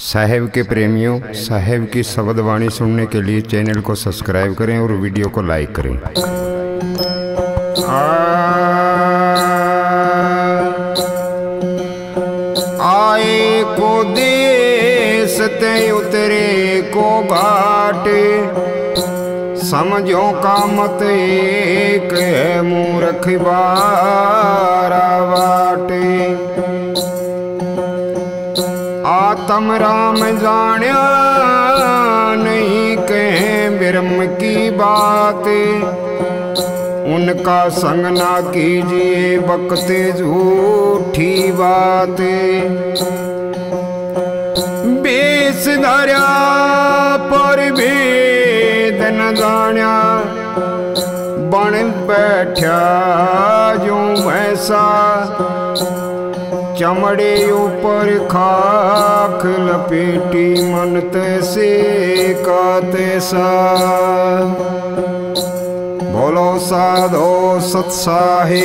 साहेब के प्रेमियों, साहेब की शब्दवाणी सुनने के लिए चैनल को सब्सक्राइब करें और वीडियो को लाइक करें। आए को देश ते उतरे को घाट, समझो का मत एक मूर्ख बारा बाटे आत्म राम जान्या नहीं कहें ब्रह्म की बात। उनका संग ना कीजिए बकते झूठी बात। बेस धर्या पर भेद न जान्या बन बैठा जो वैसा। चमड़े ऊपर खाख लपेटी मन तैसे का तैसा बोलो साधो सत्साहे।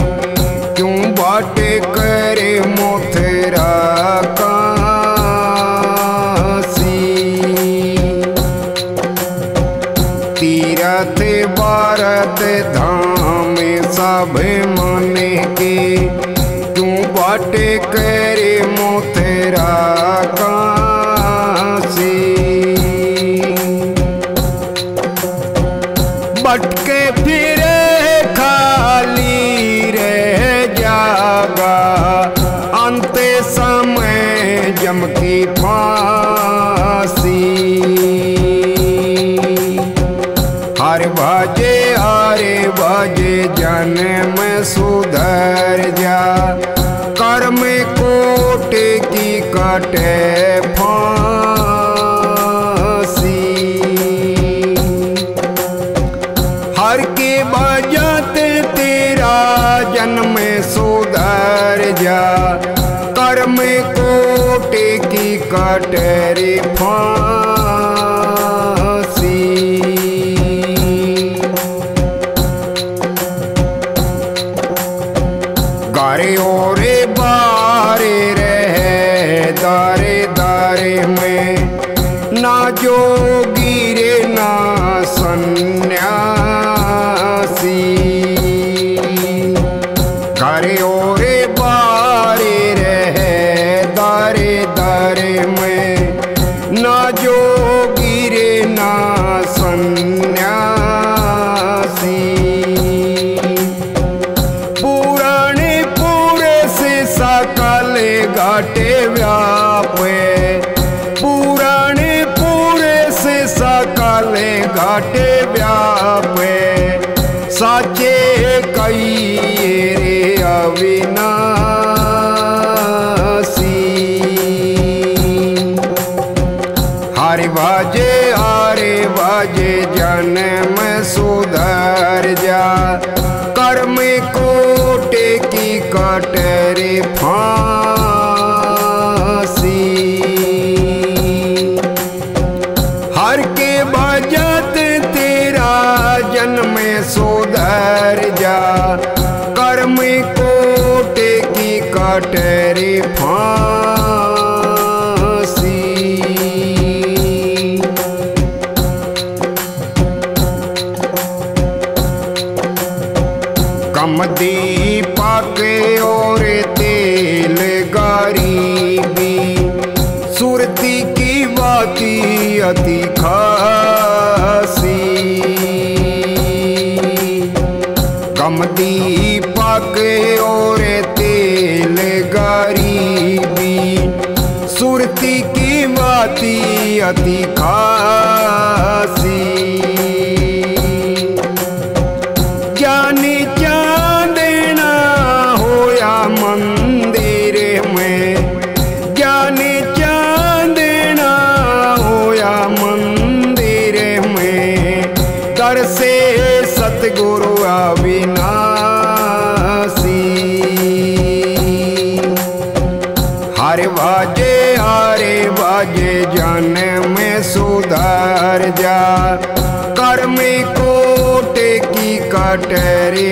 तीरथ भारत धाम सब मन के। तू बट कर मोथरा कासी भटके कर्म कोट की कटरी फांसी। गारे ओरे बारे रहे दारे दारे में, ना जोगी रे, ना सन्यासी। अविनाशी हरि बाजे हरे बाजे जन्म सुधर जा। कर्म कोट की कटरी कटरी फांसी। कम दीपक सुरती की बाती अति खासी। सुधार जा। कर्म कोटे की कटरे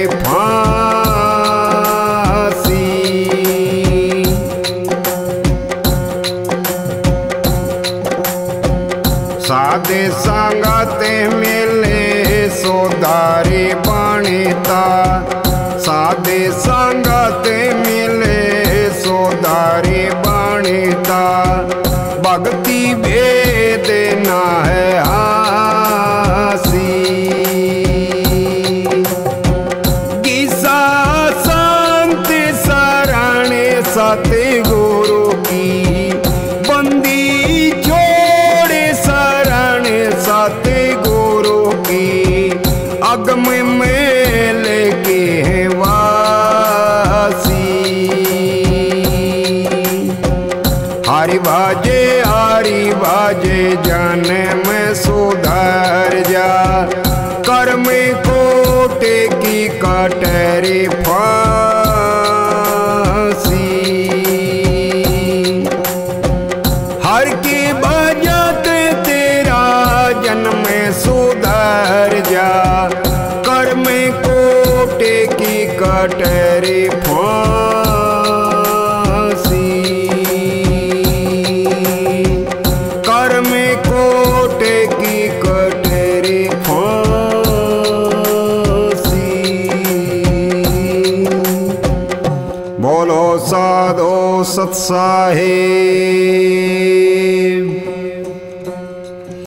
अगम मेल के हैं वासी। हरि बाजे हरि बाजे, जन में सुधर जा। कर्म कोटे की कटरे फांसी। हर की बजाते तेरा जन्म सुधर जा। की कटरे फांसी। कर्म कोटे की कटरे फांसी। बोलो साधो सत्साहे।